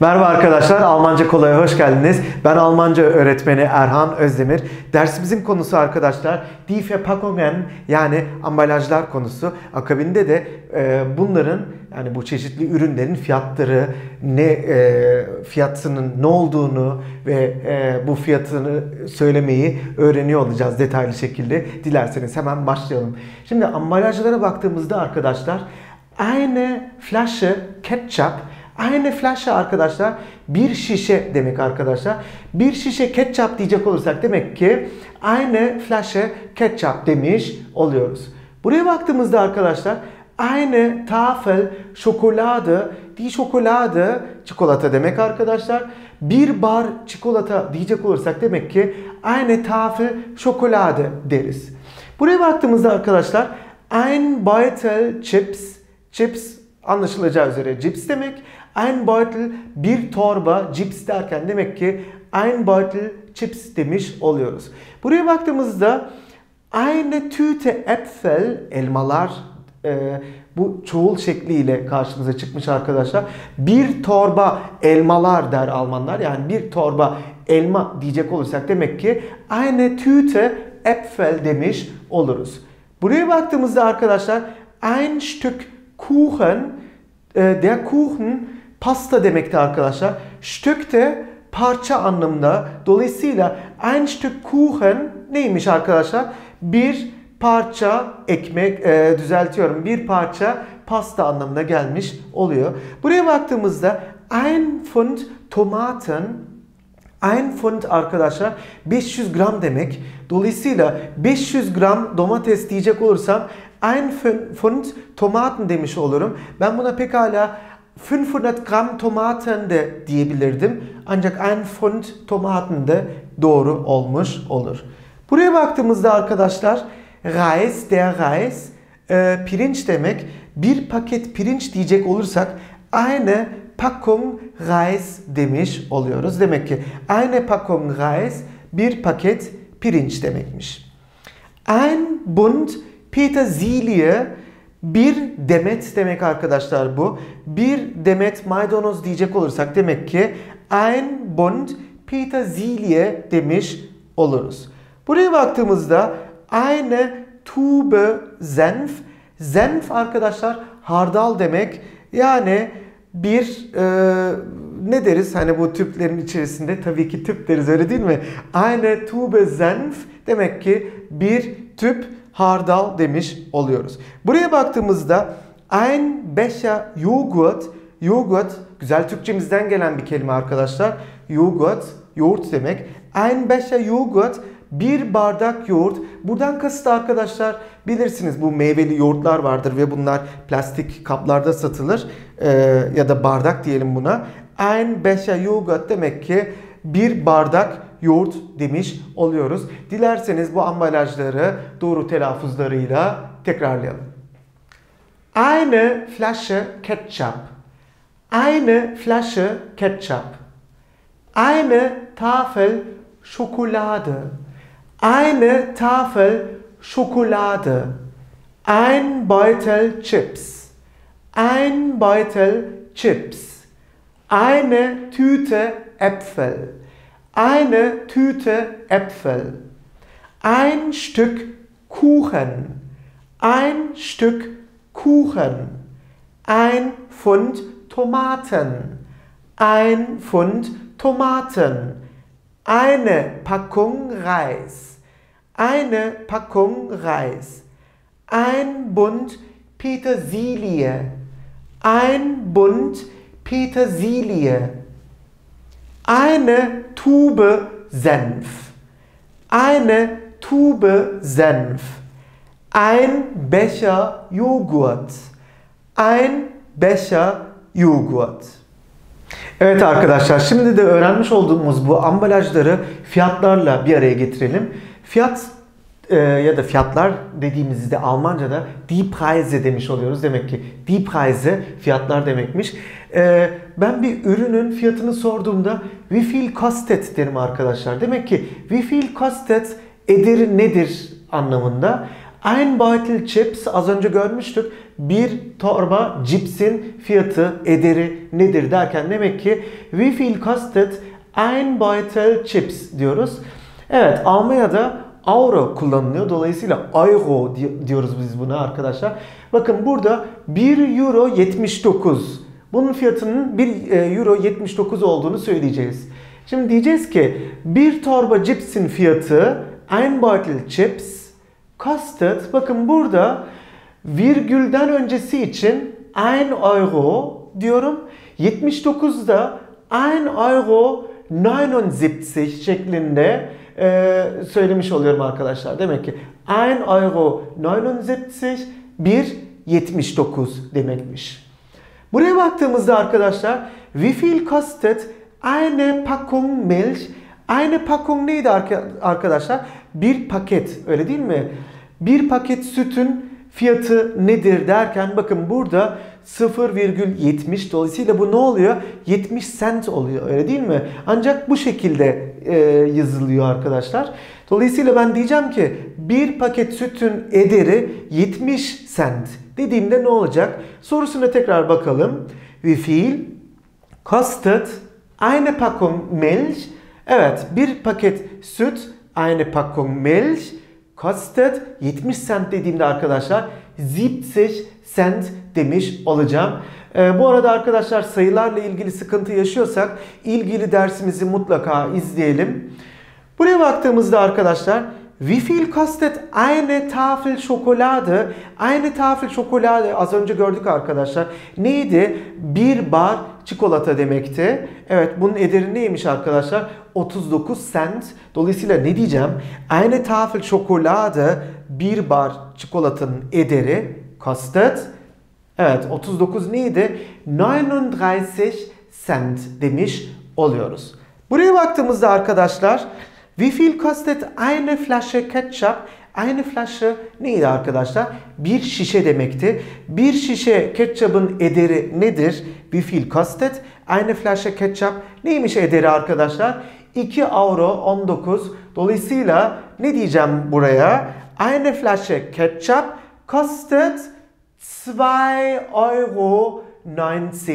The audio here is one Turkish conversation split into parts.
Merhaba arkadaşlar, Almanca Kolay'a hoş geldiniz. Ben Almanca öğretmeni Erhan Özdemir. Dersimizin konusu arkadaşlar Die Verpackungen yani ambalajlar konusu. Akabinde de e, bunların yani bu çeşitli ürünlerin fiyatları, ne e, fiyatının ne olduğunu ve e, bu fiyatını söylemeyi öğreniyor olacağız detaylı şekilde. Dilerseniz hemen başlayalım. Şimdi ambalajlara baktığımızda arkadaşlar eine Flasche Ketchup Eine Flasche arkadaşlar bir şişe demek arkadaşlar. Bir şişe ketçap diyecek olursak demek ki eine Flasche ketçap demiş oluyoruz. Buraya baktığımızda arkadaşlar eine Tafel Schokolade, die Schokolade çikolata demek arkadaşlar. Bir bar çikolata diyecek olursak demek ki eine Tafel Schokolade deriz. Buraya baktığımızda arkadaşlar ein Beutel Chips, chips anlaşılacağı üzere cips demek. Ein Beutel bir torba cips derken demek ki ein Beutel chips demiş oluyoruz. Buraya baktığımızda eine Tüte Äpfel elmalar e, bu çoğul şekliyle karşımıza çıkmış arkadaşlar. Bir torba elmalar der Almanlar. Yani bir torba elma diyecek olursak demek ki eine Tüte Äpfel demiş oluruz. Buraya baktığımızda arkadaşlar ein Stück Kuchen e, der Kuchen pasta demekti arkadaşlar. Stück de parça anlamında. Dolayısıyla ein Stück Kuchen neymiş arkadaşlar? Bir parça ekmek e, düzeltiyorum. Bir parça pasta anlamına gelmiş oluyor. Buraya baktığımızda ein Pfund Tomaten Ein Pfund arkadaşlar 500 gram demek. Dolayısıyla 500 gram domates diyecek olursam ein Pfund Tomaten demiş olurum. Ben buna pekala 500 gram tomaten de diyebilirdim. Ancak ein Pfund tomaten de doğru olmuş olur. Buraya baktığımızda arkadaşlar Reis, der Reis e, pirinç demek. Bir paket pirinç diyecek olursak eine Packung Reis demiş oluyoruz. Demek ki eine Packung Reis bir paket pirinç demekmiş. Ein Bund Petersilie bir demet demek arkadaşlar bu. Bir demet maydanoz diyecek olursak demek ki ein Bund Petersilie demiş oluruz. Buraya baktığımızda eine Tube Senf. Senf arkadaşlar hardal demek. Yani bir e, ne deriz hani bu tüplerin içerisinde tabii ki tüp deriz öyle değil mi? Eine Tube Senf demek ki bir tüp hardal demiş oluyoruz. Buraya baktığımızda ein Becher Joghurt, yoğurt güzel Türkçemizden gelen bir kelime arkadaşlar. Yoğurt, yoğurt demek. Ein Becher Joghurt bir bardak yoğurt. Buradan kasıt arkadaşlar bilirsiniz bu meyveli yoğurtlar vardır ve bunlar plastik kaplarda satılır ee, ya da bardak diyelim buna. Ein Becher Joghurt demek ki bir bardak yoğurt demiş oluyoruz. Dilerseniz bu ambalajları doğru telaffuzlarıyla tekrarlayalım. Eine Flasche Ketchup. Eine Flasche Ketchup. Eine Tafel Schokolade. Eine Tafel Schokolade. Ein Beutel Chips. Ein Beutel Chips. Eine Tüte Äpfel. Eine Tüte Äpfel. Ein Stück Kuchen. Ein Stück Kuchen. Ein Pfund Tomaten. Ein Pfund Tomaten. Eine Packung Reis. Eine Packung Reis. Ein Bund Petersilie. Ein Bund Petersilie. Eine Tube Senf. Eine Tube Senf. Ein Becher Joghurt. Ein Becher Joghurt. Evet arkadaşlar şimdi de öğrenmiş olduğumuz bu ambalajları fiyatlarla bir araya getirelim. Fiyat e, ya da fiyatlar dediğimizde Almanca'da die Preise demiş oluyoruz. Demek ki die Preise fiyatlar demekmiş. E, ben bir ürünün fiyatını sorduğumda wie viel kostet derim arkadaşlar. Demek ki wie viel kostet ederi nedir anlamında. Ein Beutel Chips az önce görmüştük. bir torba cipsin fiyatı, ederi nedir derken demek ki wie viel kostet ein Beutel Chips diyoruz. Evet Almanya'da Euro kullanılıyor. Dolayısıyla euro diyoruz biz buna arkadaşlar. Bakın burada 1 euro 79. Bunun fiyatının 1 e, euro 79 olduğunu söyleyeceğiz. Şimdi diyeceğiz ki bir torba cipsin fiyatı ein Beutel Chips kostet. Bakın burada virgülden öncesi için 1 euro diyorum. 79'da 1 euro 79 şeklinde e, söylemiş oluyorum arkadaşlar. Demek ki 1 euro 79 1 79 demekmiş. Buraya baktığımızda arkadaşlar wie viel kostet eine Packung Milch? Eine Packung neydi arkadaşlar? Bir paket öyle değil mi? Bir paket sütün fiyatı nedir derken bakın burada 0,70 dolayısıyla bu ne oluyor? 70 cent oluyor öyle değil mi? Ancak bu şekilde e, yazılıyor arkadaşlar. Dolayısıyla ben diyeceğim ki bir paket sütün ederi 70 cent dediğimde ne olacak? Sorusuna tekrar bakalım. Wie viel kostet eine Packung Milch? Evet bir paket süt eine Packung Milch kostet 70 cent dediğimde arkadaşlar 70 cent demiş olacağım. Ee, bu arada arkadaşlar sayılarla ilgili sıkıntı yaşıyorsak ilgili dersimizi mutlaka izleyelim. Buraya baktığımızda arkadaşlar Wie viel kostet eine Tafel Schokolade? Eine Tafel Schokolade az önce gördük arkadaşlar. Neydi? Bir bar çikolata demekti. Evet bunun ederi neymiş arkadaşlar? 39 cent. Dolayısıyla ne diyeceğim? Eine Tafel Schokolade bir bar çikolatanın ederi kostet. Evet 39 neydi? 39 cent demiş oluyoruz. Buraya baktığımızda arkadaşlar Wie viel kostet eine Flasche Ketchup? Eine Flasche neydi arkadaşlar? Bir şişe demekti. Bir şişe ketçapın ederi nedir? Wie viel kostet? Eine Flasche Ketchup neymiş ederi arkadaşlar? 2 euro 19. Dolayısıyla ne diyeceğim buraya? Eine Flasche Ketchup kostet 2 euro 19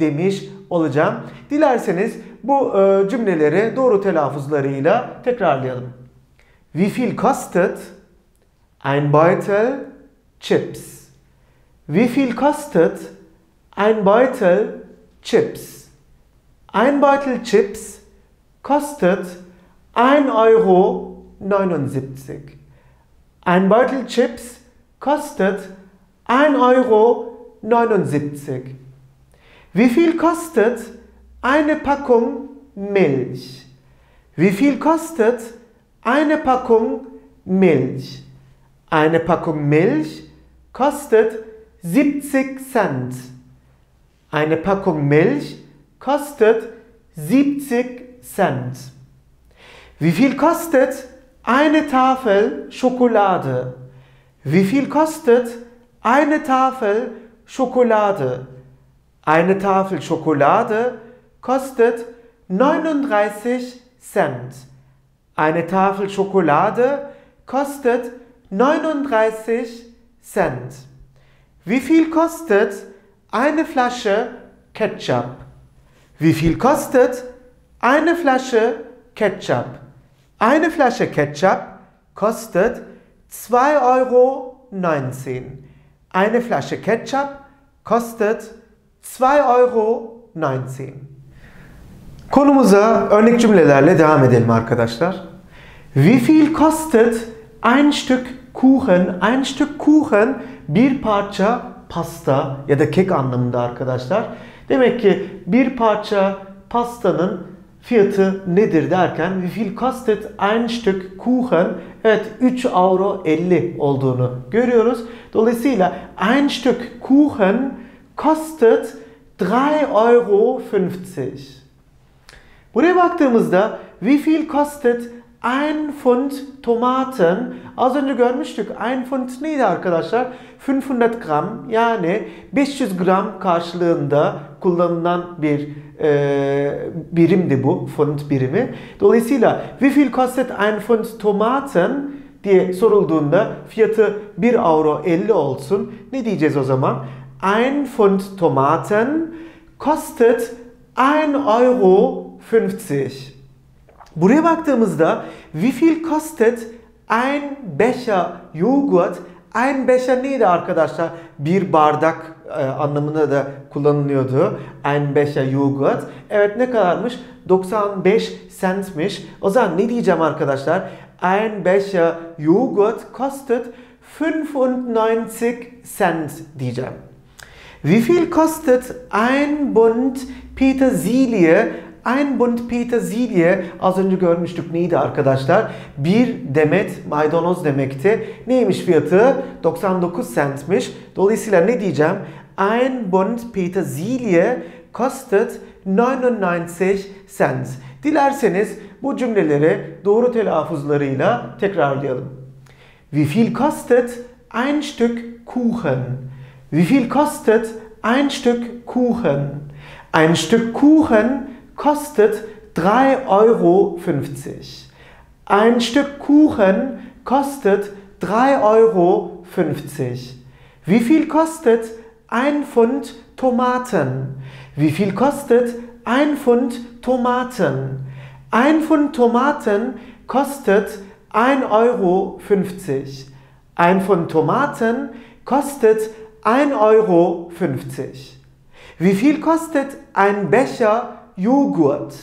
demiş olacağım. Dilerseniz bu e, cümleleri doğru telaffuzlarıyla tekrarlayalım. Wie viel kostet ein Beutel Chips? Wie viel kostet ein Beutel Chips? Ein Beutel Chips kostet 1 Euro 79. Ein Beutel Chips kostet 1 Euro 79. Wie viel kostet eine Packung Milch? Wie viel kostet eine Packung Milch? Eine Packung Milch kostet 70 Cent. Eine Packung Milch kostet 70 Cent. Wie viel kostet eine Tafel Schokolade? Wie viel kostet eine Tafel Schokolade? Eine Tafel Schokolade kostet 39 Cent. Eine Tafel Schokolade kostet 39 Cent. Wie viel kostet eine Flasche Ketchup? Wie viel kostet eine Flasche Ketchup? Eine Flasche Ketchup kostet 2,19 Euro. Eine Flasche Ketchup kostet 2,19 Euro. Konumuza örnek cümlelerle devam edelim arkadaşlar. Wie viel kostet ein Stück Kuchen? Ein Stück Kuchen bir parça pasta ya da kek anlamında arkadaşlar. Demek ki bir parça pastanın fiyatı nedir derken wie viel kostet ein Stück Kuchen? Evet 3 euro 50 olduğunu görüyoruz. Dolayısıyla ein Stück Kuchen kostet 3 euro 50. Buraya baktığımızda wie viel kostet ein Pfund Tomaten? Az önce görmüştük. Ein Pfund neydi arkadaşlar? 500 gram yani 500 gram karşılığında kullanılan bir e, birimdi bu. Pfund birimi. Dolayısıyla wie viel kostet ein Pfund Tomaten? diye sorulduğunda fiyatı 1 avro 50 olsun. Ne diyeceğiz o zaman? 1 Pfund Tomaten kostet 1 Euro 50. Buraya baktığımızda wie viel kostet ein Becher Joghurt? Ein Becher neydi arkadaşlar? Bir bardak e, anlamında da kullanılıyordu. Ein Becher Joghurt. Evet ne kadarmış? 95 centmiş. O zaman ne diyeceğim arkadaşlar? Ein Becher Joghurt kostet 95 cent diyeceğim. Wie viel kostet ein Bund Petersilie? Ein Bund Petersilie az önce görmüştük neydi arkadaşlar? Bir demet maydanoz demekti. Neymiş fiyatı? 99 centmiş. Dolayısıyla ne diyeceğim? Ein Bund Petersilie kostet 99 cent. Dilerseniz bu cümleleri doğru telaffuzlarıyla tekrarlayalım. Wie viel kostet ein Stück Kuchen? Wie viel kostet ein Stück Kuchen? Ein Stück Kuchen kostet 3,50 Euro. Ein Stück Kuchen kostet 3,50 Euro. Wie viel kostet ein Pfund Tomaten? Wie viel kostet ein Pfund Tomaten? Ein Pfund Tomaten kostet 1,50 Euro. Ein Pfund Tomaten kostet 1,50 Euro. Wie viel kostet ein Becher Joghurt?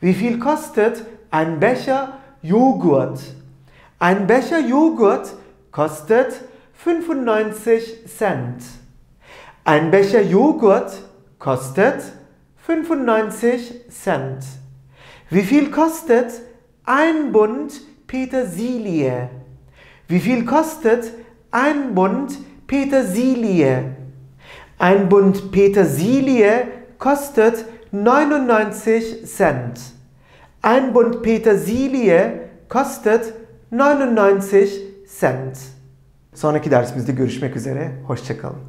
Wie viel kostet ein Becher Joghurt? Ein Becher Joghurt kostet 95 Cent. Ein Becher Joghurt kostet 95 Cent. Wie viel kostet ein Bund Petersilie? Wie viel kostet ein Bund Petersilie? Ein Bund Petersilie kostet 99 Cent. Ein Bund Petersilie kostet 99 Cent. Sonraki dersimizde görüşmek üzere. Hoşçakalın.